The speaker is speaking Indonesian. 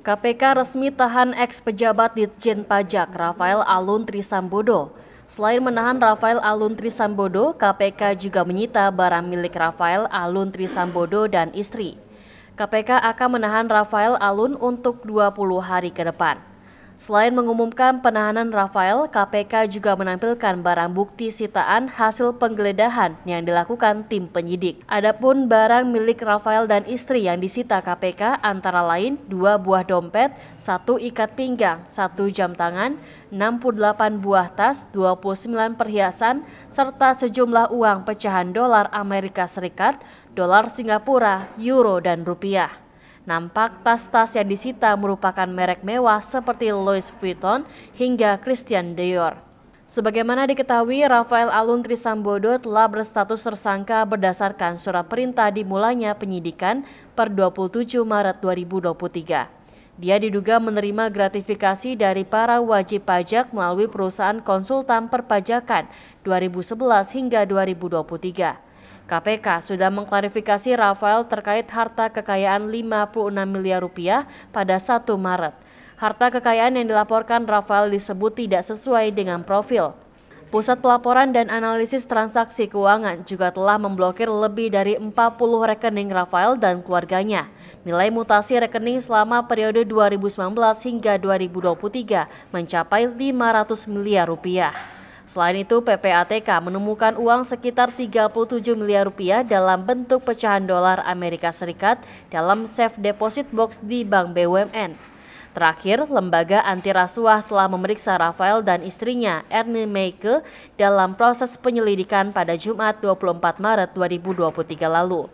KPK resmi tahan ex-pejabat Ditjen Pajak Rafael Alun Trisambodo. Selain menahan Rafael Alun Trisambodo, KPK juga menyita barang milik Rafael Alun Trisambodo dan istri. KPK akan menahan Rafael Alun untuk 20 hari ke depan. Selain mengumumkan penahanan Rafael, KPK juga menampilkan barang bukti sitaan hasil penggeledahan yang dilakukan tim penyidik. Adapun barang milik Rafael dan istri yang disita KPK antara lain dua buah dompet, satu ikat pinggang, satu jam tangan, 68 buah tas, 29 perhiasan, serta sejumlah uang pecahan dolar Amerika Serikat, dolar Singapura, euro, dan rupiah. Nampak tas-tas yang disita merupakan merek mewah seperti Louis Vuitton hingga Christian Dior. Sebagaimana diketahui, Rafael Alun Trisambodo telah berstatus tersangka berdasarkan surat perintah dimulainya penyidikan per 27 Maret 2023. Dia diduga menerima gratifikasi dari para wajib pajak melalui perusahaan konsultan perpajakan 2011 hingga 2023. KPK sudah mengklarifikasi Rafael terkait harta kekayaan 56 miliar rupiah pada 1 Maret. Harta kekayaan yang dilaporkan Rafael disebut tidak sesuai dengan profil. Pusat Pelaporan dan Analisis Transaksi Keuangan juga telah memblokir lebih dari 40 rekening Rafael dan keluarganya. Nilai mutasi rekening selama periode 2019 hingga 2023 mencapai 500 miliar rupiah. Selain itu, PPATK menemukan uang sekitar 37 miliar rupiah dalam bentuk pecahan dolar Amerika Serikat dalam safe deposit box di Bank BUMN. Terakhir, lembaga anti rasuah telah memeriksa Rafael dan istrinya Ernie Meike dalam proses penyelidikan pada Jumat 24 Maret 2023 lalu.